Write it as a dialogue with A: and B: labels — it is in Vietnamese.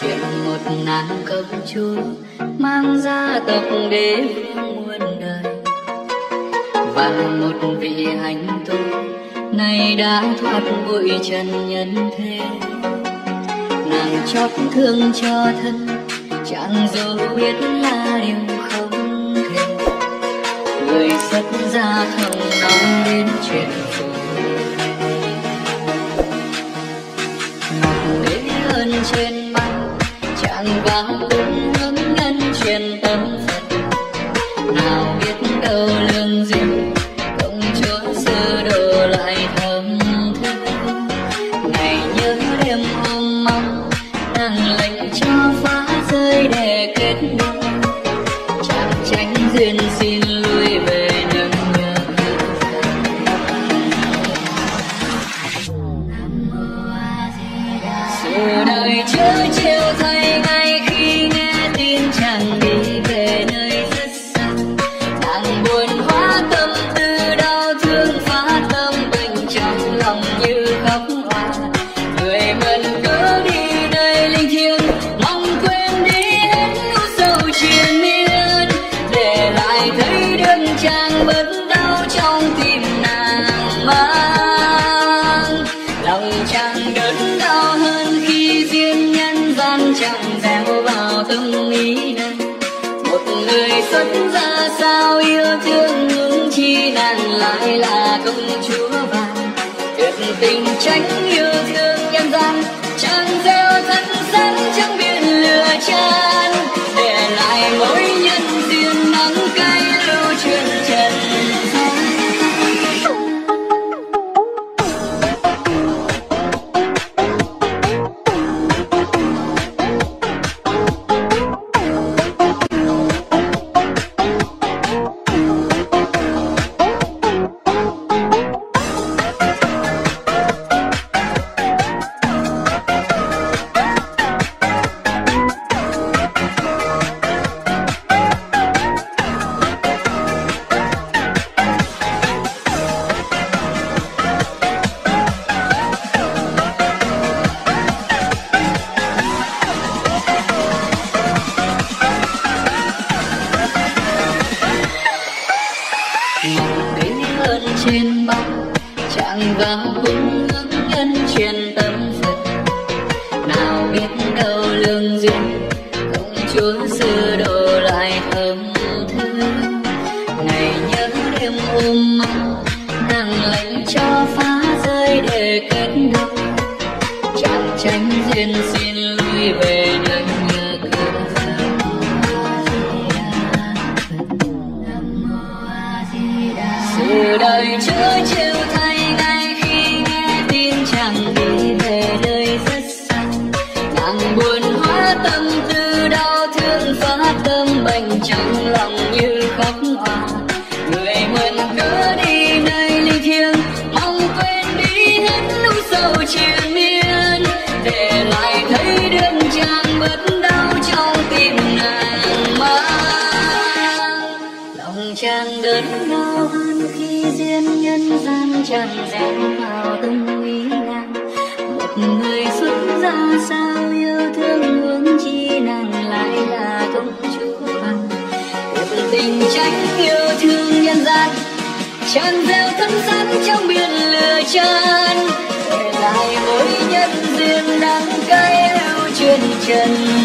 A: Chuyện một nàng công chúa mang gia tộc đế vương muôn đời. Và một vị hành tu nay đã thoát bụi trần nhân thế. Nàng chót thương cho thân, chẳng dù biết là điều không thể. Người xuất gia không nói đến chuyện phù ngọc đế ơn trên măng chàng vào cung hướng nhân truyền tâm phật. Nào biết đâu lương duyên, công chúa sư đồ lại thầm thương ngày nhớ đêm ôm mong, nàng lệnh cho phá rơi để kết đôi chàng tránh duyên xin lui về nâng nhờ sự đời chưa chiều sao yêu thương những chi nàng lại là công chúa vàng. Tuyệt tình tránh yêu thương trên bóng chàng vào cung ước nhân truyền tâm phật. Nào biết đâu lương duyên, công chúa sư đồ lại thơm thương ngày nhớ đêm ôm mong, nàng lệnh cho phá rơi để kết đôi chàng tránh duyên khóc òa người mượn cớ đi nơi ly thiêng mong quên đi hết nỗi sầu triền miên để lại thấy đêm trang bớt đau trong tim nàng mang lòng chàng đớn đau hơn khi duyên nhân gian chẳng dèm vào từng. tình tránh yêu thương nhân gian. Tràn gieo thân sáng trong biển lửa tràn. Để lại mối nhân duyên đắng cay lưu truyền trần.